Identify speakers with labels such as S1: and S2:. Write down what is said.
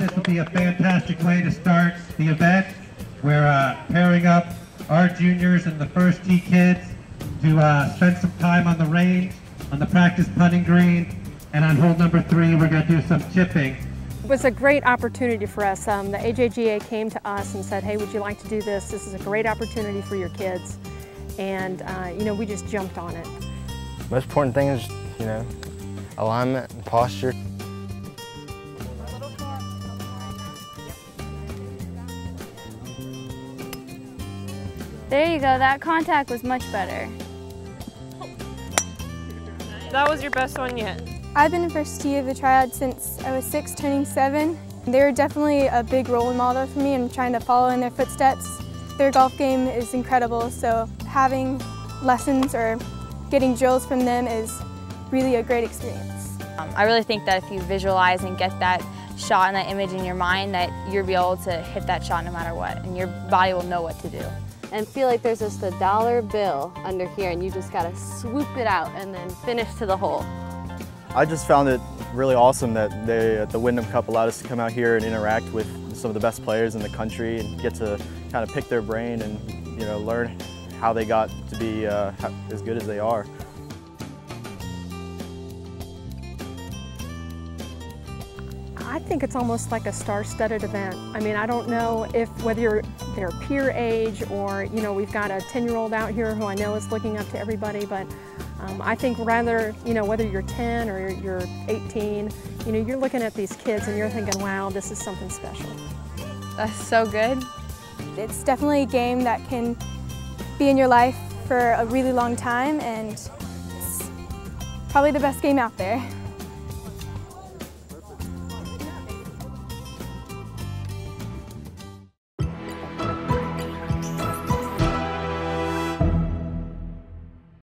S1: would be a fantastic way to start the event. We're uh, pairing up our juniors and the first tee kids to uh, spend some time on the range, on the practice putting green, and on hole number three, we're going to do some chipping.
S2: It was a great opportunity for us. Um, the AJGA came to us and said, hey, would you like to do this? This is a great opportunity for your kids. And, uh, you know, we just jumped on it.
S3: Most important thing is, you know, alignment and posture.
S4: There you go, that contact was much better.
S5: That was your best one yet.
S6: I've been in first tee of the triad since I was six, turning seven. They're definitely a big role model for me and trying to follow in their footsteps. Their golf game is incredible, so having lessons or getting drills from them is really a great experience.
S4: Um, I really think that if you visualize and get that shot and that image in your mind that you'll be able to hit that shot no matter what and your body will know what to do.
S7: And feel like there's just a dollar bill under here and you just gotta swoop it out and then finish to the hole.
S8: I just found it really awesome that they, the Wyndham Cup allowed us to come out here and interact with some of the best players in the country and get to kind of pick their brain and you know learn how they got to be uh, as good as they are.
S2: I think it's almost like a star-studded event. I mean, I don't know if whether you're their peer age or, you know, we've got a 10-year-old out here who I know is looking up to everybody, but um, I think rather, you know, whether you're 10 or you're 18, you know, you're looking at these kids and you're thinking, wow, this is something special.
S4: That's so good.
S6: It's definitely a game that can be in your life for a really long time and it's probably the best game out there.